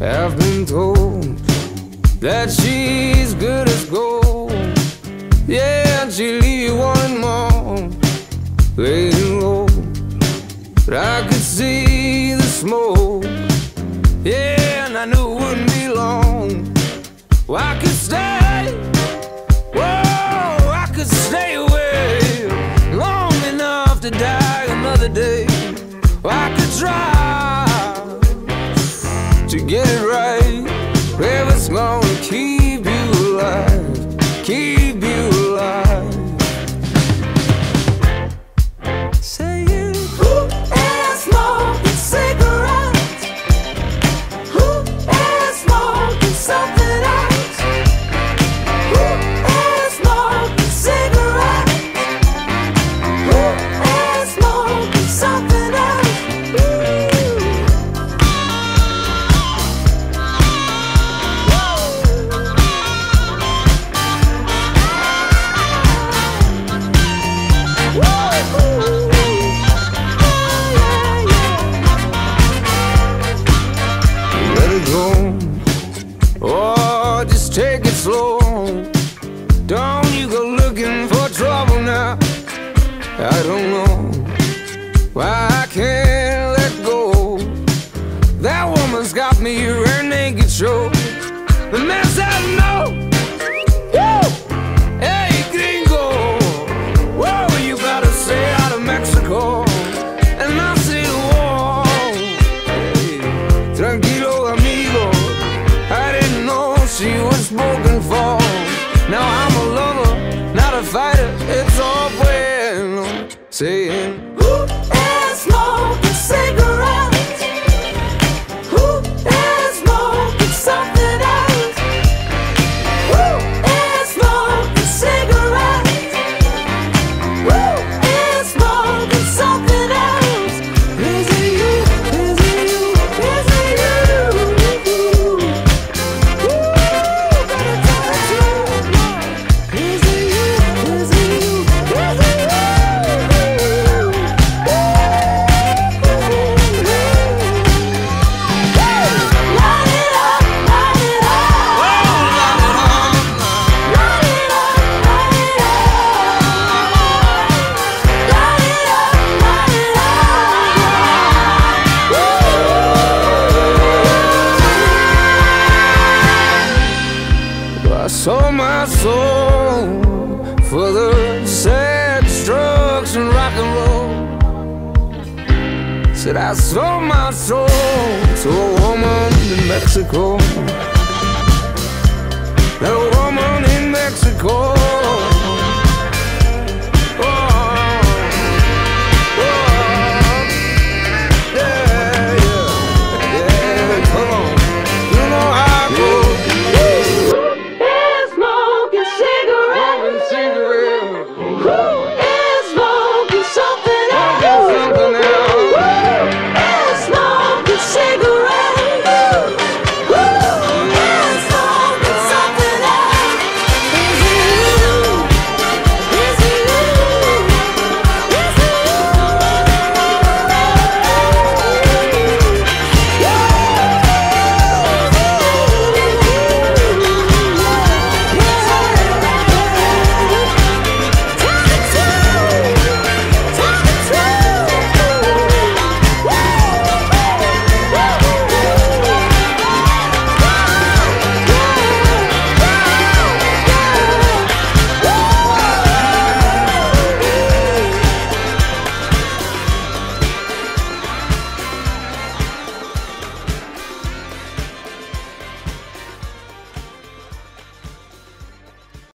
I've been told that she's good as gold. Yeah, and she'll leave you wanting more, laying low. But I could see the smoke. Yeah, and I knew it wouldn't be long. Well, I could stay. Whoa, I could stay away long enough to die another day. Well, I could try alive, it slow. Don't you go looking for trouble now. I don't know why I can't let go. That woman's got me her naked show. The mess I Saying, my soul for the sad strokes and rock and roll. Said I sold my soul to a woman in Mexico. Woman in Mexico.